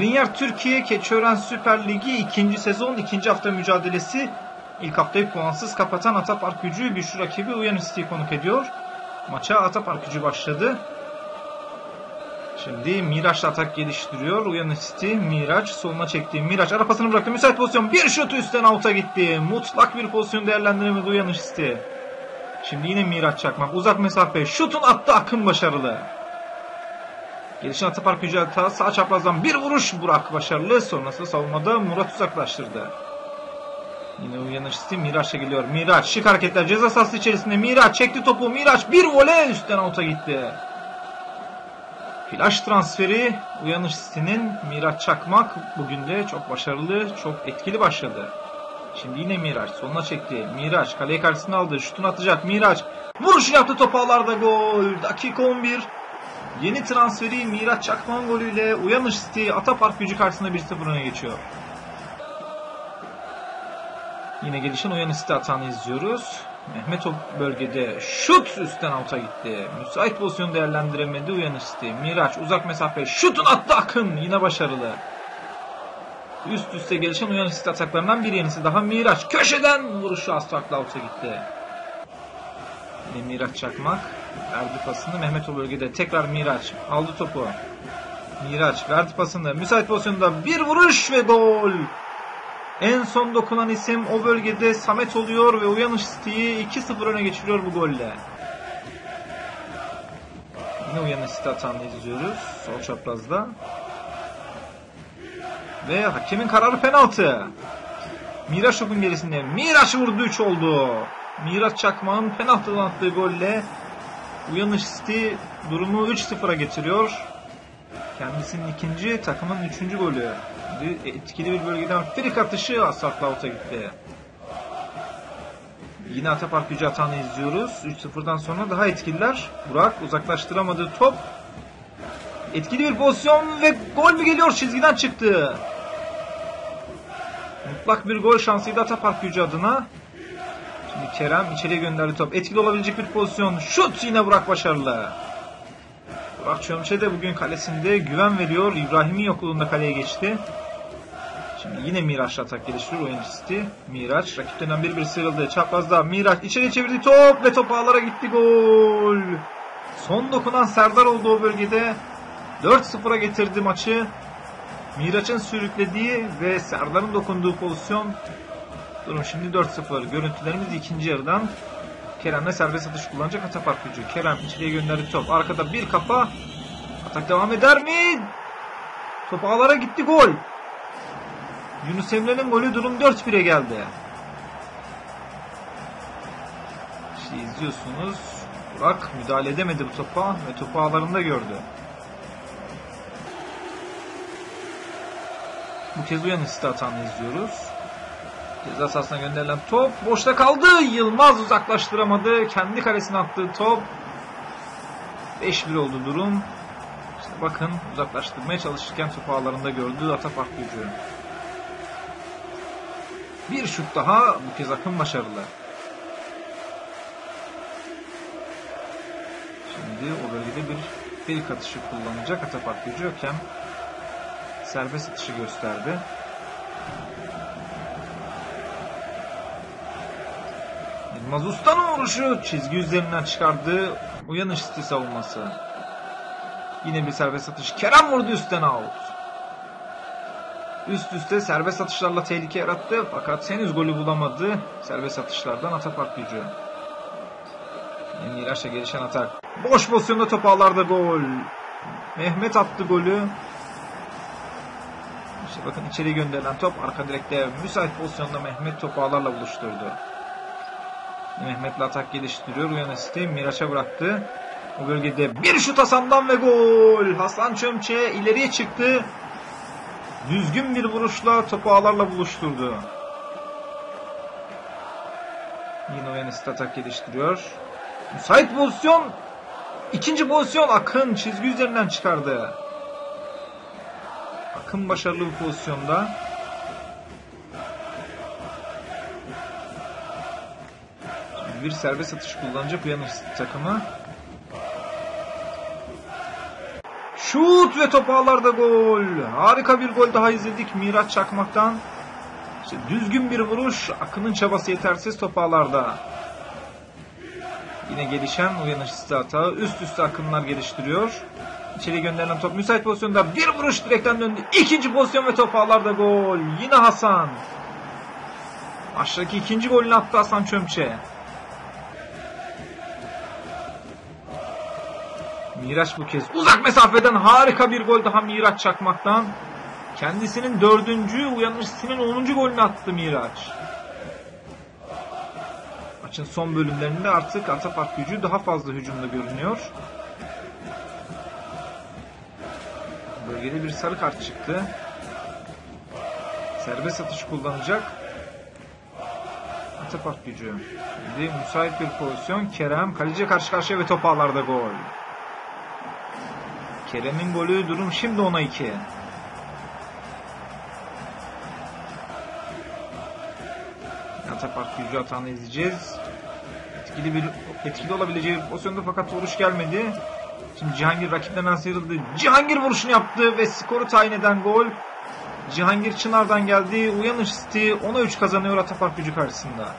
Grinyard Türkiye Keçiören Süper Ligi ikinci sezon ikinci hafta mücadelesi. İlk haftayı puansız kapatan Atapark gücü güçlü rakibi Uyan City'yi konuk ediyor. Maça Atapark gücü başladı. Şimdi Miraç'la atak geliştiriyor. Uyan City, Miraç soluna çekti. Miraç ara pasını bıraktı. Müsait pozisyon. Bir şut üstten out'a gitti. Mutlak bir pozisyon değerlendiremedi Uyan City. Şimdi yine Miraç Çakmak. Uzak mesafe. Şutun attı akın başarılı. Gelişen Atapark gücü hata. Sağ çaprazdan bir vuruş. Burak başarılı. Sonrasında savunmada Murat uzaklaştırdı. Yine uyanış City Miraç'a geliyor. Miraç şık hareketler ceza sahası içerisinde. Miraç çekti topu. Miraç bir voley üstten out'a gitti. Flash transferi Uyanış City'nin Miraç Çakmak bugün de çok başarılı, çok etkili başladı. Şimdi yine Miraç sonuna çekti. Miraç kaleyi karşısına aldı. Şutunu atacak. Miraç vuruş yaptı top ağlarda gol. Dakika 11. Yeni transferi Miraç Çakmak'ın golüyle Uyanış City Atapark gücü karşısında 1-0 öne geçiyor. Yine gelişen Uyanış City hatanı izliyoruz. Mehmet o bölgede şut üstten alta gitti. Müsait pozisyon değerlendiremedi Uyanış City. Miraç uzak mesafe şutun attı Akın yine başarılı. Üst üste gelişen Uyanış City ataklarından bir yenisi daha Miraç. Köşeden vuruşu az farklı out'a gitti. Yine Miraç Çakmak verdi pasını Mehmet o bölgede tekrar Miraç aldı topu. Miraç verdi pasını müsait pozisyonda bir vuruş ve gol. En son dokunan isim o bölgede Samet oluyor ve Uyanış City'yi 2-0 öne geçiriyor bu golle. Yine Uyanış City hatanı izliyoruz. Sol çaprazda. Ve hakemin kararı penaltı. Miraç topun gerisinde. Miraç vurdu 3 oldu. Miraç Çakmağ'ın penaltıdan attığı golle Uyanış City durumu 3-0'a getiriyor. Kendisinin ikinci, takımın üçüncü golü. Etkili bir bölgeden frik atışı Asfalt Laut'a gitti. Yine Atapark gücü hatanı izliyoruz. 3-0'dan sonra daha etkililer. Burak uzaklaştıramadığı top. Etkili bir pozisyon ve gol mü geliyor? Çizgiden çıktı. Mutlak bir gol şansıydı Atapark gücü adına. Kerem içeriye gönderdi top. Etkili olabilecek bir pozisyon. Şut yine Burak başarılı. Burak Çömçe de bugün kalesinde güven veriyor. İbrahim'in yokluğunda kaleye geçti. Şimdi yine Miraç'la atak geliştiriyor oyuncu City. Miraç bir bir sıyrıldı. Çaprazda Miraç içeri çevirdi top ve top ağlara gitti gol. Son dokunan Serdar oldu o bölgede. 4-0'a getirdi maçı. Miraç'ın sürüklediği ve Serdar'ın dokunduğu pozisyon. Durum şimdi 4-0. Görüntülerimiz ikinci yarıdan. Kerem'le serbest atış kullanacak Atapark gücü. Kerem içeriye gönderdi top. Arkada bir kafa. Atak devam eder mi? Top ağlara gitti gol. Yunus Emre'nin golü durum 4-1'e geldi. İşte izliyorsunuz. Burak müdahale edemedi bu topa ve topu ağlarında gördü. Bu kez uyan isti hatanı izliyoruz. Ceza sahasına gönderilen top boşta kaldı. Yılmaz uzaklaştıramadı. Kendi kalesine attığı top. 5-1 oldu durum. İşte bakın uzaklaştırmaya çalışırken top ağlarında gördü Atapark gücü. Bir şut daha bu kez Akın başarılı. Şimdi o bölgede bir fake atışı kullanacak Atapark gücü yokken serbest atışı gösterdi. Yılmaz Usta'nın vuruşu çizgi üzerinden çıkardı. Uyanış City savunması. Yine bir serbest atış. Kerem vurdu üstten out. Üst üste serbest atışlarla tehlike yarattı fakat henüz golü bulamadı. Serbest atışlardan Atapark gücü. Miraç'a gelişen atak. Boş pozisyonda top ağlarda gol. Mehmet attı golü. İşte bakın içeri gönderilen top arka direkte müsait pozisyonda Mehmet topu ağlarla buluşturdu. Mehmet'le atak geliştiriyor. Uyanı City Miraç'a bıraktı. O bölgede bir şut Hasan'dan ve gol. Hasan Çömçe ileriye çıktı. Düzgün bir vuruşla topu ağlarla buluşturdu. Yine Uyanı City atak geliştiriyor. Müsait pozisyon. İkinci pozisyon Akın çizgi üzerinden çıkardı. Akın başarılı bir pozisyonda. Bir serbest atış kullanacak Uyanır takımı. Şut ve top ağlarda gol. Harika bir gol daha izledik Miraç Çakmak'tan. İşte düzgün bir vuruş. Akın'ın çabası yetersiz top ağlarda. Yine gelişen uyanış isti hata. Üst üste akınlar geliştiriyor. İçeri gönderilen top müsait pozisyonda bir vuruş direkten döndü. İkinci pozisyon ve top ağlarda gol. Yine Hasan. Maçtaki ikinci golünü attı Hasan Çömçe. Miraç bu kez uzak mesafeden harika bir gol daha Miraç Çakmak'tan. Kendisinin dördüncü, uyanışının onuncu golünü attı Miraç. Maçın son bölümlerinde artık Atapark gücü daha fazla hücumda görünüyor. Bölgede bir sarı kart çıktı. Serbest atış kullanacak. Atapark gücü. Şimdi müsait bir pozisyon. Kerem kaleciye karşı karşıya ve top ağlarda gol. Kerem'in golü durum şimdi 10'a 2. Atapark gücü hatanı izleyeceğiz. Etkili bir etkili olabileceği bir pozisyonda fakat vuruş gelmedi. Şimdi Cihangir rakiplerinden sıyrıldı. Cihangir vuruşunu yaptı ve skoru tayin eden gol. Cihangir Çınar'dan geldi. Uyanış City 10'a 3 kazanıyor Atapark gücü karşısında.